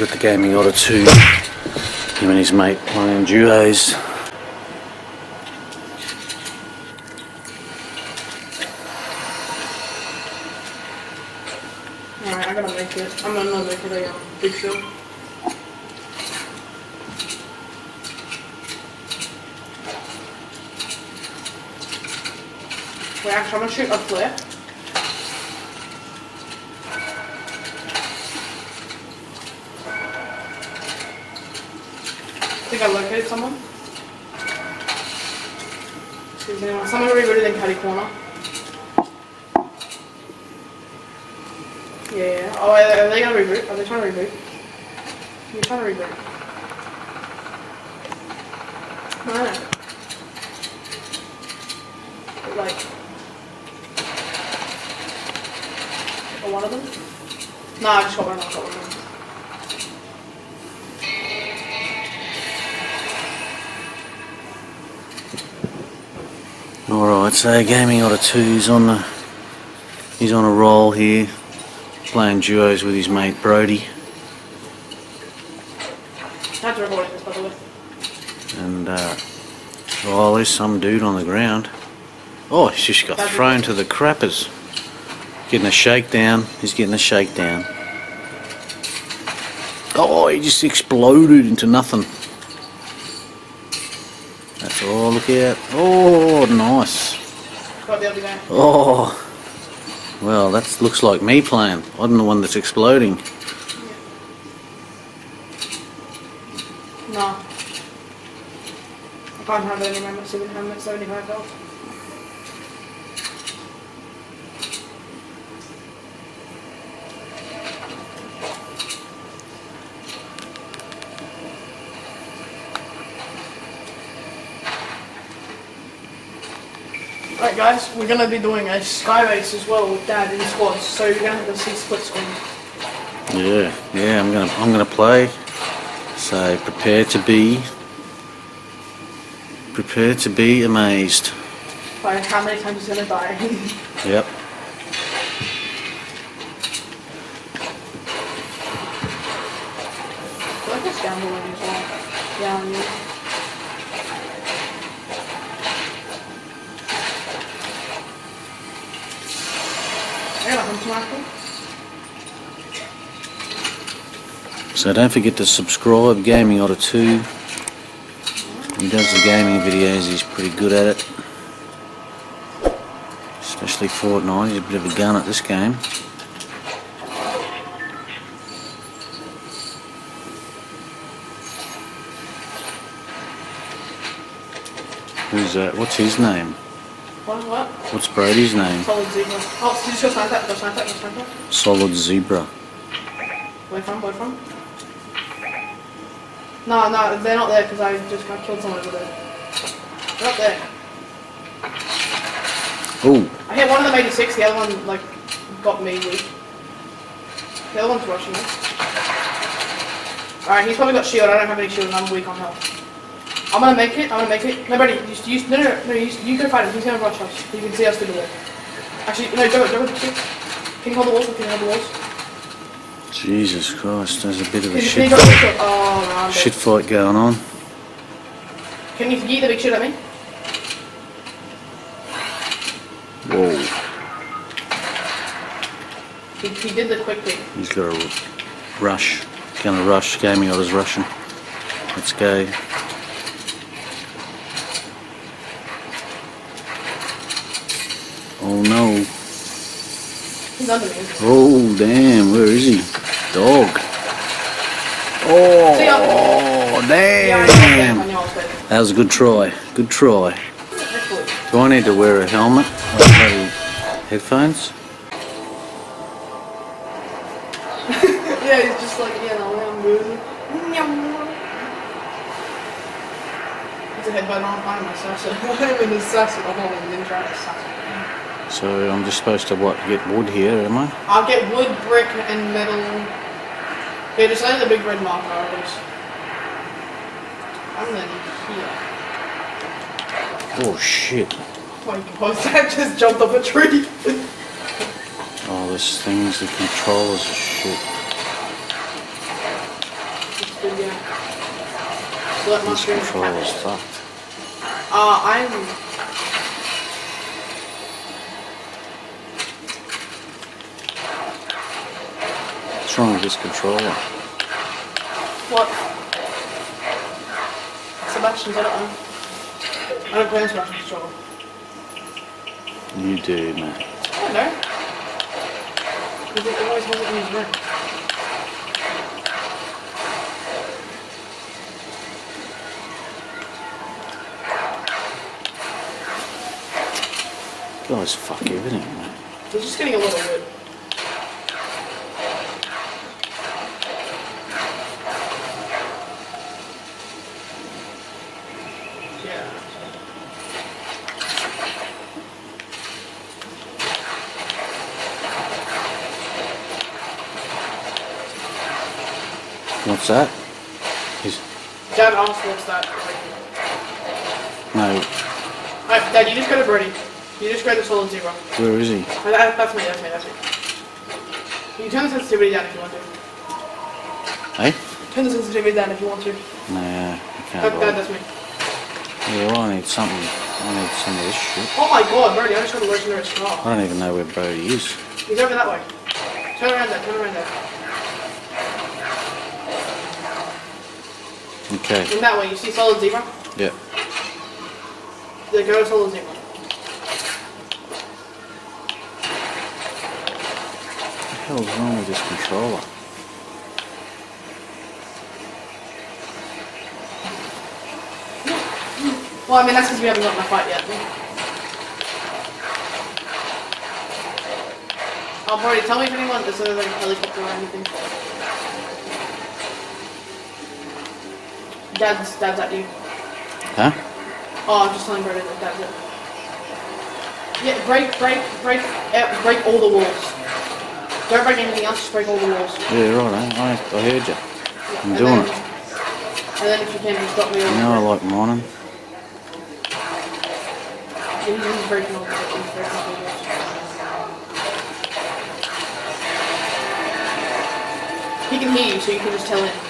got the gaming Otter 2. Him and his mate playing duos. Alright, I gotta make it. I'm gonna make it a um, big show. Wait, I'm gonna shoot a flare. Think I located someone. Excuse me, someone rebooted in Caddy Corner. Yeah. Oh, are they gonna reboot? Are they trying to reboot? You're trying to reboot. No. But like, or one of them? No, I just got one. I got one. Alright, so gaming Otter 2 is on the he's on a roll here, playing duos with his mate Brody. I had to record this, by the way. And uh oh there's some dude on the ground. Oh he's just got thrown to the crappers. Getting a shakedown. He's getting a shakedown. Oh he just exploded into nothing. All look out. Oh nice. Oh, well, that looks like me playing. I'm the one that's exploding. No. I can't have it anymore. I'm assuming 75 health. Right guys, we're gonna be doing a skybase as well with dad in squads, so you're gonna have to see split screen. Yeah, yeah. I'm gonna, I'm gonna play. So prepare to be, prepare to be amazed. By how many times he's gonna die. Yep. I feel like it's gambling as well. Yeah, on you. I got a hunting rifle. So don't forget to subscribe. Gaming Otter Two. He does the gaming videos. He's pretty good at it. Especially Fortnite. He's a bit of a gun at this game. Who's that? What's his name? What? What? What's Brody's name? Solid zebra. Oh, did you that? Go snipe that? Go snipe that? Solid Zebra. Where from? Where from? No, no, they're not there because I just got killed someone over there. They're not there. Oh, I hit one of them 86, the other one, like, got me weak. The other one's rushing me. Alright, he's probably got shield, I don't have any shield and I'm weak on health. I'm gonna make it, I'm gonna make it. No, Brady, you, you, no, no, no, no you, you go fight him, he's gonna rush us. You can see us through the wall. Actually, no, go, go, go. Can you hold the walls? Can you hold the walls? Jesus Christ! There's a bit of a can shit fight, Oh, around shit fight going on. Can you yeet the big shit at me? Whoa! He, he did the quick thing. He's got a rush. Gonna rush. Gaming Otter's rushing. Let's go. Oh no! He's under me. Oh damn! Where is he? Dog! Oh damn! know, I know, I was there. That was a good try. Good try. Do I need to wear a helmet? Headphones? Yeah, he's just like, you know, I'm moving. Mm, it's a headband on behind my Sasha. I'm in the Sasha, the whole ninja Sasha. So I'm just supposed to what? Get wood here, am I? I'll get wood, brick, and metal. Okay, just land the big red marker. I'm then here. Oh shit! Oh my god, that just jumped off a tree. Oh, this thing's the controllers are shit. This controller's fucked. Uh, I'm. What's wrong with this controller? What? Sebastian's, I don't know. I don't play on Sebastian's controller. You do, man. I don't know. Because it always has it in his room. Guys, fuck everything, mate. It's just getting a little weird. What's that? He's, Dad asked what's that. no, Alright, Dad, you just go to Brody. You just go to solid zero. where is he? That- That's me, that's me, that's me. You can turn the sensitivity down if you want to. Hey? Turn the sensitivity down if you want to. Nah, I That, can't that, bother. that's me. Yeah, well, I need something. I need some of this shit. Oh my god, Brody, I just got a legendary scar. I don't even know where Brody is. He's over that way. Turn around there, turn around there. Okay, In that way, you see solid zebra? yeah. Yeah, go solid zebra. What the hell's wrong with this controller? Well, I mean, that's because we haven't gotten a fight yet. Oh, Brody, tell me if anyone is there like a helicopter or anything. Dad's, dad's at you. Huh? Oh, I'm just telling Brody that dad's it. Yeah, break, break, break, uh, break all the walls. Don't break anything else, just break all the walls. Yeah, right, I, I heard you. Yeah, I'm doing then, it. And then if you can, just drop me You know I like mining. He's, he's breaking all the he's breaking all the walls. He can hear you, so you can just tell him.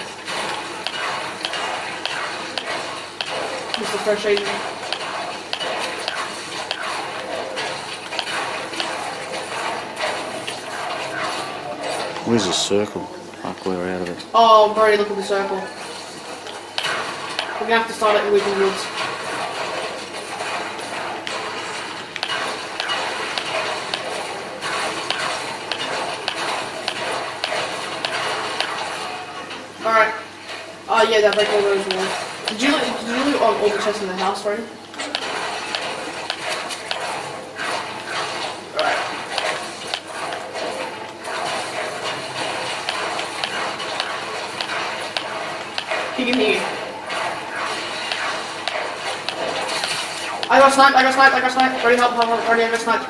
Mr. Fresh. Where's the circle? Fuck, we're out of it. Oh, Brody, look at the circle. We're gonna have to start it in Weeping Woods. Alright. Oh, yeah, that break all those walls. Did you, Oh, you loot all, the chests in the house, can hear you. I got sniped, I got sniped, I got sniped. Already help, help, help, already I got sniped.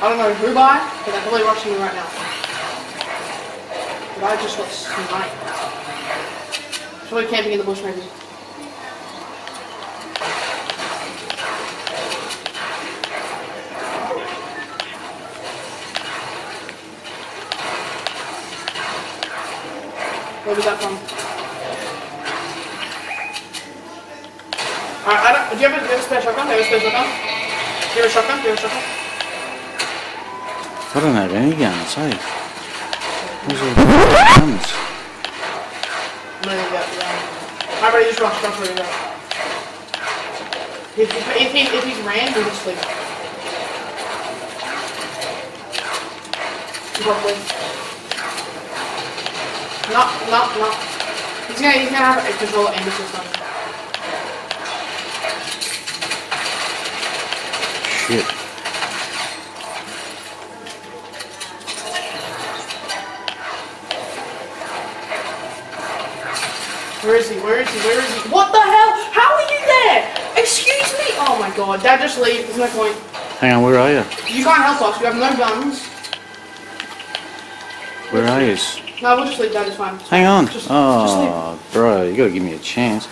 I don't know who by, but they're probably rushing me right now. But I just got sniped. Probably camping in the bush maybe. Where was that from? Alright, I don't, do you have a, do you spare shotgun? Do you have a shotgun? Do you shotgun? Do you shotgun? I don't have any guns, hey. Yeah. Alright, just rush, rush, ready, go. If, if, he, if he's ran, we'll just sleep. Roughly. No, no, no. He's gonna, he's gonna have a control and assist on. Shit. Where is he? Where is he? Where is he? What the hell? How are you there? Excuse me? Oh my god. Dad, just leave. There's no point. Hang on, where are you? You can't help us. You have no guns. Where are you? No, we'll just leave. Dad, it's fine. Hang on. Just- just Oh, bro, you gotta give me a chance.